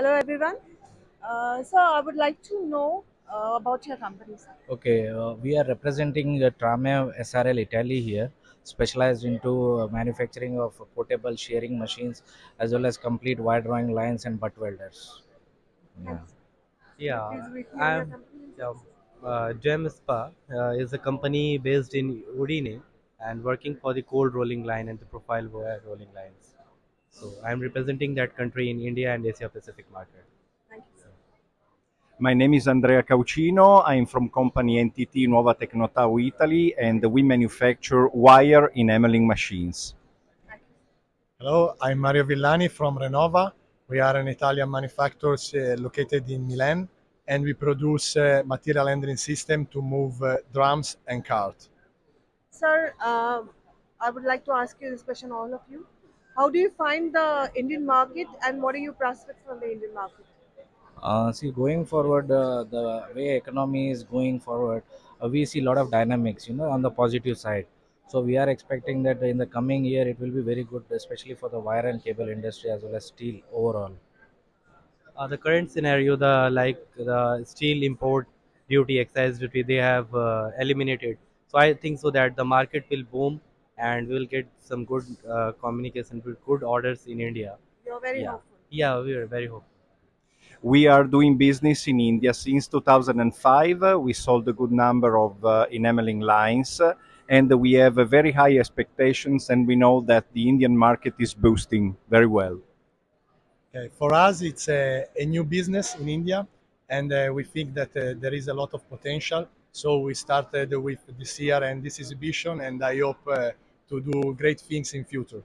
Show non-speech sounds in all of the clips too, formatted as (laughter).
Hello, everyone. Uh, so, I would like to know uh, about your company, sir. Okay, uh, we are representing uh, Trame SRL Italy here, specialized into uh, manufacturing of portable shearing machines as well as complete wire drawing lines and butt welders. Yeah. Yeah, Please brief me on your I'm company. yeah, uh, Gem Spa uh, is a company based in Udine and working for the cold rolling line and the profile wire rolling lines. So I'm representing that country in India and Asia Pacific market. Thank you, sir. My name is Andrea Caucino. I'm from company NTT Nuova Tecnotau Italy, and we manufacture wire enameling machines. Hello, I'm Mario Villani from Renova. We are an Italian manufacturer uh, located in Milan, and we produce uh, material handling system to move uh, drums and carts. Sir, uh, I would like to ask you this question, all of you. How do you find the Indian market and what are your prospects from the Indian market? Uh, see, going forward, uh, the way economy is going forward, uh, we see a lot of dynamics, you know, on the positive side. So we are expecting that in the coming year it will be very good, especially for the wire and cable industry as well as steel overall. Uh, the current scenario, the like the steel import duty, excise duty, they have uh, eliminated. So I think so that the market will boom and we'll get some good uh, communication with good orders in India. You're very Yeah. hopeful. Yeah, we are very hopeful. We are doing business in India since 2005. Uh, We sold a good number of uh, enameling lines, and we have very high expectations, and we know that the Indian market is boosting very well. Okay, for us, it's a, a new business in India, and uh, we think that uh, there is a lot of potential. So we started with this year and this exhibition, and I hope uh, to do great things in future.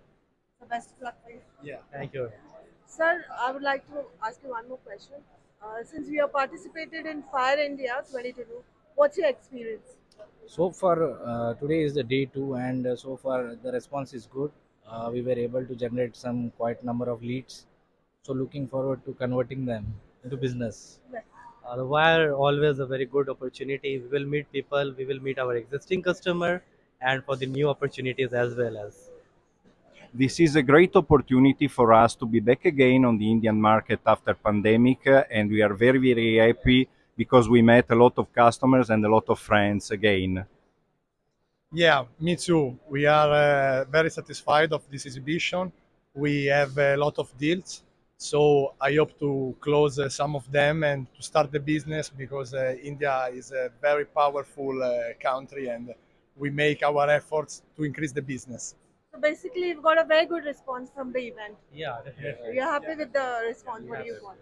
So, best of luck for you. Yeah. Thank you. Sir, I would like to ask you one more question. Uh, since we have participated in Wire India 2022, what's your experience? So far, uh, today is the day two, and uh, so far the response is good. Uh, we were able to generate some quite number of leads. So looking forward to converting them into business. Uh, the wire always a very good opportunity. We will meet people, we will meet our existing customer, and for the new opportunities as well as. This is a great opportunity for us to be back again on the Indian market after pandemic, uh, and we are very, very happy because we met a lot of customers and a lot of friends again. Yeah, me too. We are uh, very satisfied of this exhibition. We have a lot of deals, so I hope to close uh, some of them and to start the business because uh, India is a very powerful uh, country and we make our efforts to increase the business. So, basically, you've got a very good response from the event. Yeah, definitely. You're happy with the response, what do you want?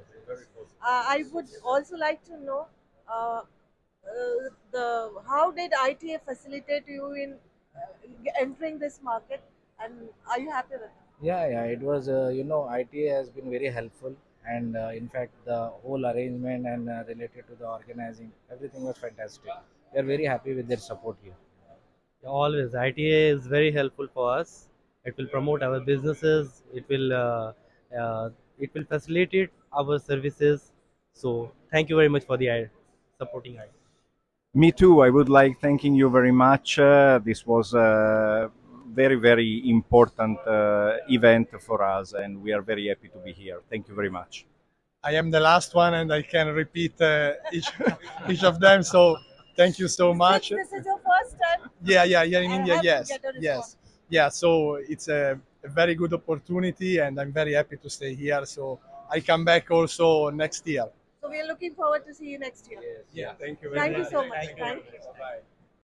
Uh, I would also like to know uh, uh, the how did ITA facilitate you in uh, entering this market, and are you happy with it? Yeah, yeah, it was, uh, you know, ITA has been very helpful, and uh, in fact, the whole arrangement and uh, related to the organizing, everything was fantastic. We are very happy with their support here. Always, ITA is very helpful for us. It will promote our businesses. It will, uh, uh, it will facilitate our services. So, thank you very much for the uh, supporting ITA. Me too. I would like thanking you very much. Uh, this was a very, very important uh, event for us, and we are very happy to be here. Thank you very much. I am the last one and I can repeat uh, each, (laughs) each of them, so thank you so much. Since this is your first time, Yeah, yeah, yeah, in I India, have yes, get yes, yeah. So it's a, a very good opportunity, and I'm very happy to stay here. So I come back also next year. so we are looking forward to see you next year. Yes. Yeah, thank you very much. Thank you so much. Thank you. Bye.